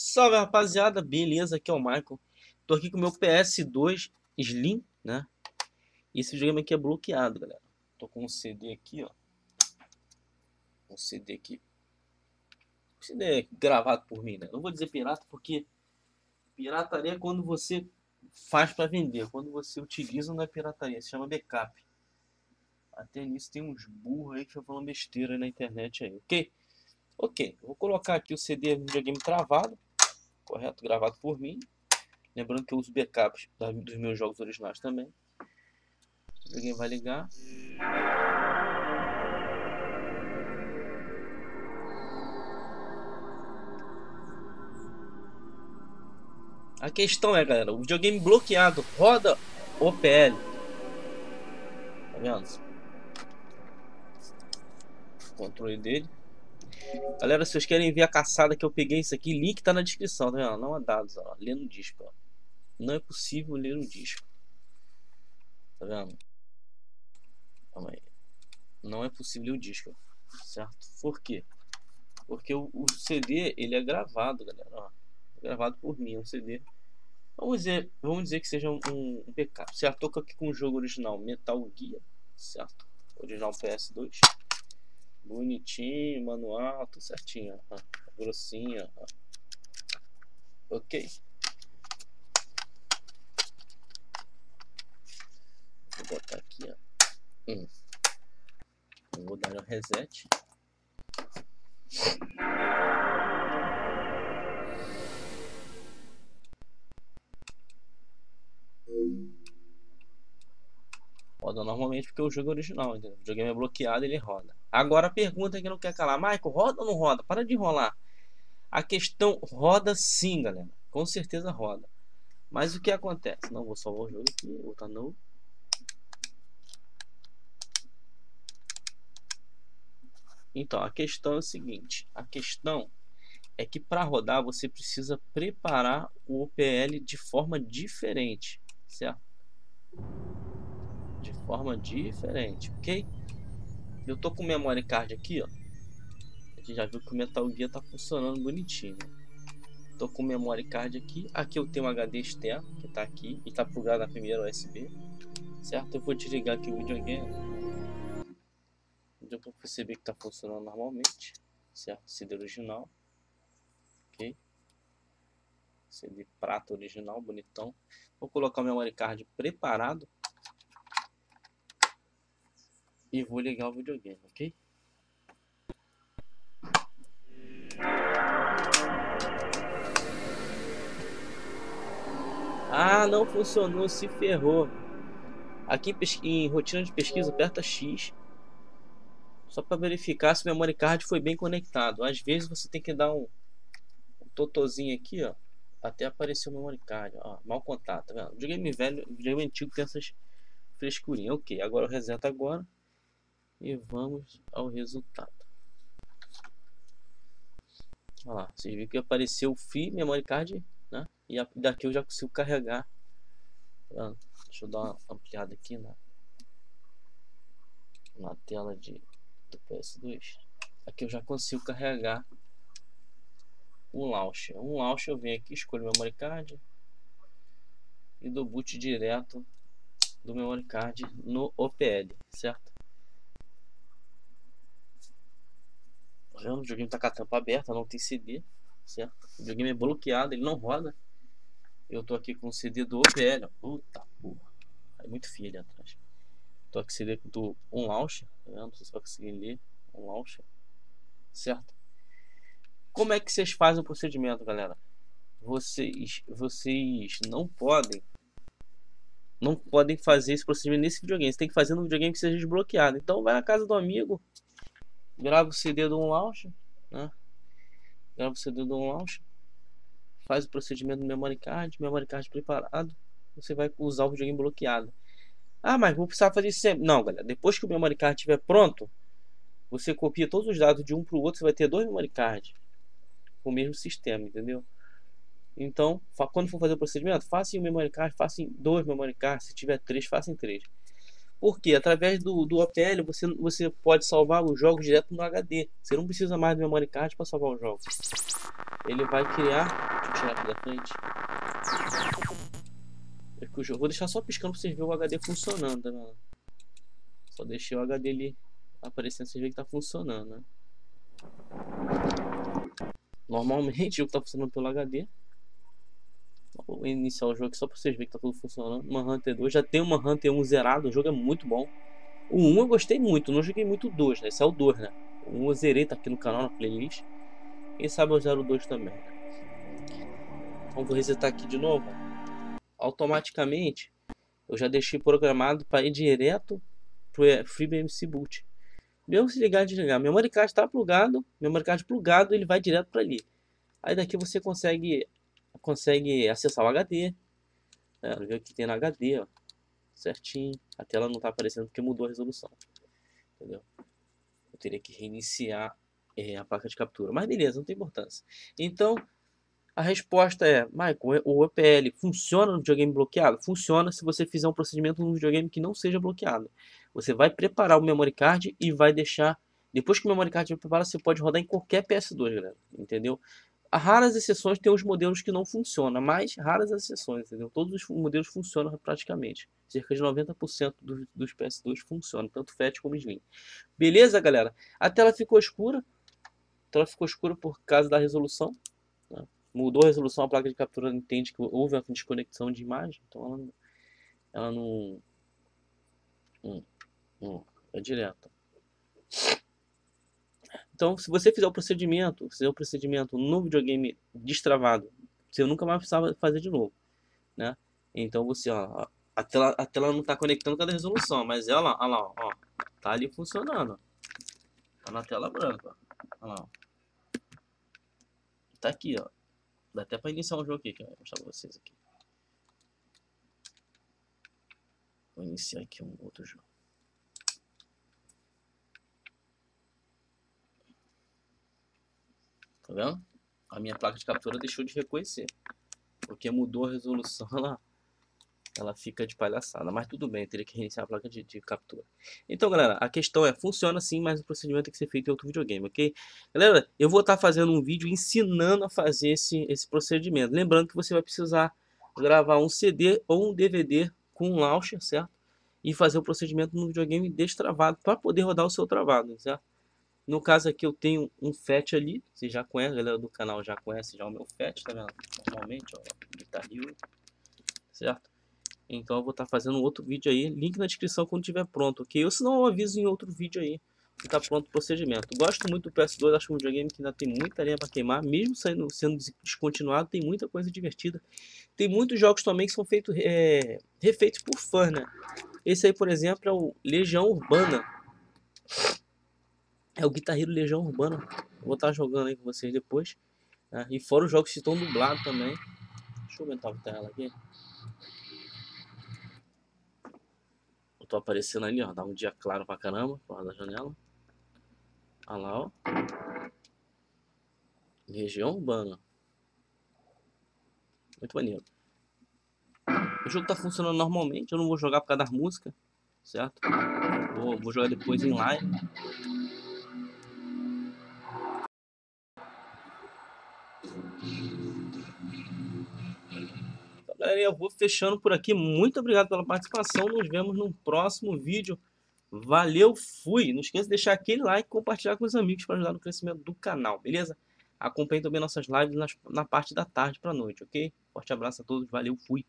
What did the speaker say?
Salve rapaziada, beleza? Aqui é o Michael. Tô aqui com o meu PS2 Slim, né? Esse videogame aqui é bloqueado, galera. Tô com um CD aqui, ó. Um CD aqui. Um CD gravado por mim, né? Não vou dizer pirata porque pirataria é quando você faz para vender. Quando você utiliza não é pirataria, se chama backup. Até nisso tem uns burros aí que estão falando besteira na internet aí, ok? Ok, vou colocar aqui o CD no videogame travado, correto? Gravado por mim. Lembrando que eu uso backups dos meus jogos originais também. O videogame vai ligar. A questão é, galera, o videogame bloqueado roda OPL. Tá vendo? controle dele. Galera, se vocês querem ver a caçada que eu peguei isso aqui, link tá na descrição, tá vendo? Não há dados, ó. Lê no disco, ó. Não é possível ler no disco. Tá vendo? Calma aí. Não é possível ler o disco, certo? Por quê? Porque o, o CD, ele é gravado, galera, ó. É gravado por mim, é um CD. Vamos dizer, vamos dizer que seja um, um, backup, certo? Tô aqui com o jogo original Metal Gear, certo? Original PS2. Bonitinho, manual, tudo certinho. Ó. Grossinho. Ok. Vou botar aqui, ó. Hum. Vou dar um reset. Roda normalmente porque o jogo é original, entendeu? O videogame é bloqueado ele roda. Agora a pergunta que não quer calar, Michael, roda ou não roda? Para de enrolar. A questão roda sim, galera. Com certeza roda. Mas o que acontece? Não vou salvar o jogo aqui, vou botar no. Então, a questão é o seguinte, a questão é que para rodar você precisa preparar o OPL de forma diferente, certo? De forma diferente, ok? Eu tô com memory card aqui, ó. A gente já viu que o Metal Gear tá funcionando bonitinho. Tô com memory card aqui. Aqui eu tenho um HD externo, que tá aqui. E tá plugado na primeira USB. Certo? Eu vou desligar aqui o videogame. Deu pra perceber que tá funcionando normalmente. Certo? CD original. Ok. CD prata original, bonitão. Vou colocar o memory card preparado e vou ligar o videogame, ok? Ah, não funcionou, se ferrou. Aqui em rotina de pesquisa, aperta X. Só para verificar se o memory card foi bem conectado. Às vezes você tem que dar um, um totozinho aqui, ó. Até aparecer o memory card. Ó, mal contato, tá vendo? Videogame velho, videogame antigo tem essas frescurinhas. Ok, agora eu reseto agora e vamos ao resultado. Olha lá, vocês viram que apareceu o FI Memory Card, né? E daqui eu já consigo carregar. Tá Deixa eu dar uma ampliada aqui na, na tela de, do PS2. Aqui eu já consigo carregar um launcher. Um launcher eu venho aqui, escolho o memory card e dou boot direto do memory card no OPL, certo? O videogame tá com a tampa aberta, não tem CD, certo? O videogame é bloqueado, ele não roda. Eu tô aqui com o CD do OPL, puta porra. É muito ali atrás. Tô aqui com o CD do um launcher, tá vendo? Vocês vão conseguir ler. Um launcher, certo? Como é que vocês fazem o procedimento, galera? Vocês, vocês não podem não podem fazer esse procedimento nesse videogame. Você tem que fazer no videogame que seja desbloqueado. Então vai na casa do amigo, grava o CD do launcher, né? Grava o CD do launcher, faz o procedimento do memory card, memory card preparado, você vai usar o videogame bloqueado. Ah, mas vou precisar fazer isso sempre. Não, galera, depois que o memory card estiver pronto, você copia todos os dados de um para o outro, você vai ter dois memory cards com o mesmo sistema, entendeu? Então, quando for fazer o procedimento, faça em um memory card, faça em dois memory cards, se tiver três, faça em três. Porque através do, do OPL você, você pode salvar os jogos direto no HD. Você não precisa mais do memory card para salvar os jogos. Ele vai criar tirar aqui da frente. É que jogo... Vou deixar só piscando pra vocês verem o HD funcionando, vendo? Só deixei o HD ali aparecendo, vocês verem que tá funcionando, né? Normalmente o jogo tá funcionando pelo HD. Iniciar o jogo só pra vocês verem que tá tudo funcionando. Manhunter 2, já tem o Manhunter 1 zerado, o jogo é muito bom. O 1 eu gostei muito, não joguei muito o 2, né? Esse é o 2, né? O 1 eu zerei, tá aqui no canal, na playlist. Quem sabe eu zero o 2 também, né? Então vou resetar aqui de novo. Automaticamente, eu já deixei programado para ir direto pro FreeBMC Boot. Mesmo se ligar e desligar, memory card está plugado, memory card plugado, ele vai direto para ali. Aí daqui você consegue consegue acessar o HD, né? ver o que tem no HD, ó, certinho. A tela não está aparecendo porque mudou a resolução, entendeu? Eu teria que reiniciar é, a placa de captura, mas beleza, não tem importância. Então a resposta é, Michael, o EPL funciona no videogame bloqueado? Funciona se você fizer um procedimento no videogame que não seja bloqueado. Você vai preparar o memory card e vai deixar... Depois que o memory card é preparado, você pode rodar em qualquer PS2, galera. Entendeu? Raras exceções tem os modelos que não funcionam, mas raras exceções, entendeu? Todos os modelos funcionam praticamente. Cerca de 90% dos, dos PS2 funcionam, tanto FAT como Slim. Beleza, galera? A tela ficou escura. A tela ficou escura por causa da resolução. Né? Mudou a resolução, a placa de captura entende que houve uma desconexão de imagem, então ela não... Ela não hum, hum, é direta. Então, se você fizer o procedimento, fizer o procedimento no videogame destravado, você nunca mais precisava fazer de novo, né? Então você, ó, a tela, a tela não está conectando com a resolução, mas ela, olha lá, ó, tá ali funcionando, tá na tela branca, olha lá, ó. tá aqui, ó, dá até para iniciar um jogo aqui, que eu vou mostrar para vocês aqui. Vou iniciar aqui um outro jogo. Tá vendo? A minha placa de captura deixou de reconhecer. Porque mudou a resolução, ela, ela fica de palhaçada. Mas tudo bem, teria que reiniciar a placa de, de captura. Então, galera, a questão é, funciona sim, mas o procedimento tem que ser feito em outro videogame, ok? Galera, eu vou estar tá fazendo um vídeo ensinando a fazer esse, esse procedimento. Lembrando que você vai precisar gravar um CD ou um DVD com um launcher, certo? E fazer o procedimento no videogame destravado para poder rodar o seu travado, certo? No caso aqui eu tenho um FAT ali, você já conhece, a galera do canal já conhece já o meu FAT, tá vendo? Normalmente, ó, Guitar certo? Então eu vou estar tá fazendo outro vídeo aí, link na descrição quando estiver pronto, ok? Ou senão eu aviso em outro vídeo aí que está pronto o procedimento. Gosto muito do PS2, acho um videogame que ainda tem muita areia para queimar, mesmo saindo, sendo descontinuado, tem muita coisa divertida. Tem muitos jogos também que são feitos, é, refeitos por fãs, né? Esse aí, por exemplo, é o Legião Urbana. É o Guitarreiro Legião Urbana. Vou estar jogando aí com vocês depois. Né? E fora os jogos que estão dublados também. Deixa eu aumentar a tela aqui. Eu tô aparecendo ali, ó. Dá um dia claro pra caramba. Fora da janela. Olha lá, ó. Região Urbana. Muito maneiro. O jogo tá funcionando normalmente. Eu não vou jogar por causa das músicas. Certo? Vou, vou jogar depois em live. Galera, eu vou fechando por aqui. Muito obrigado pela participação. Nos vemos no próximo vídeo. Valeu, fui! Não esqueça de deixar aquele like e compartilhar com os amigos para ajudar no crescimento do canal, beleza? Acompanhe também nossas lives na parte da tarde para noite, ok? Forte abraço a todos, valeu, fui!